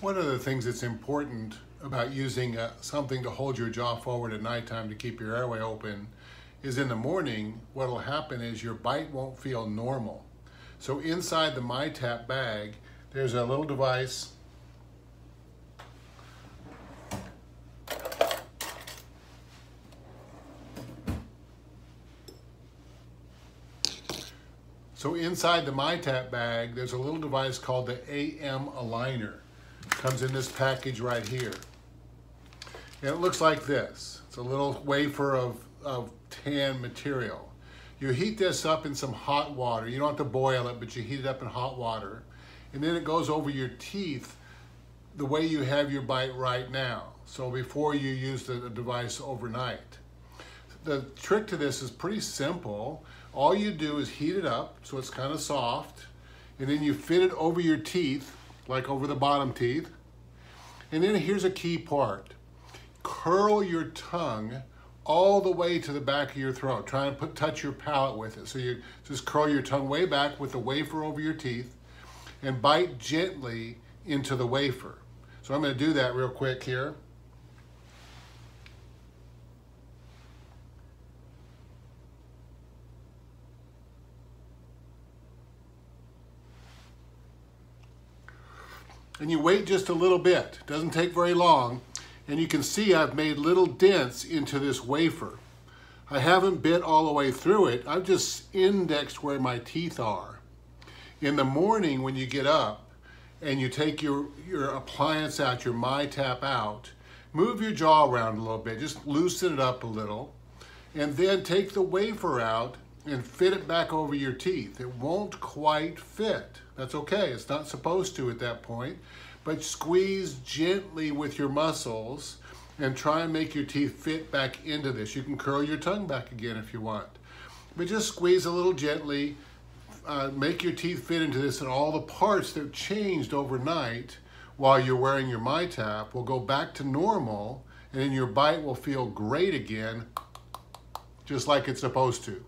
One of the things that's important about using uh, something to hold your jaw forward at nighttime to keep your airway open is in the morning, what will happen is your bite won't feel normal. So inside the MyTap bag, there's a little device So inside the MyTap bag, there's a little device called the AM Aligner. Comes in this package right here. And it looks like this. It's a little wafer of, of tan material. You heat this up in some hot water. You don't have to boil it, but you heat it up in hot water. And then it goes over your teeth the way you have your bite right now. So before you use the, the device overnight. The trick to this is pretty simple. All you do is heat it up so it's kind of soft, and then you fit it over your teeth, like over the bottom teeth. And then here's a key part. Curl your tongue all the way to the back of your throat. Try and put, touch your palate with it. So you just curl your tongue way back with the wafer over your teeth and bite gently into the wafer. So I'm gonna do that real quick here. And you wait just a little bit. It doesn't take very long. And you can see I've made little dents into this wafer. I haven't bit all the way through it. I've just indexed where my teeth are. In the morning when you get up and you take your, your appliance out, your MyTap out, move your jaw around a little bit, just loosen it up a little, and then take the wafer out and fit it back over your teeth. It won't quite fit. That's okay. It's not supposed to at that point. But squeeze gently with your muscles and try and make your teeth fit back into this. You can curl your tongue back again if you want. But just squeeze a little gently, uh, make your teeth fit into this and all the parts that changed overnight while you're wearing your MyTap will go back to normal and then your bite will feel great again, just like it's supposed to.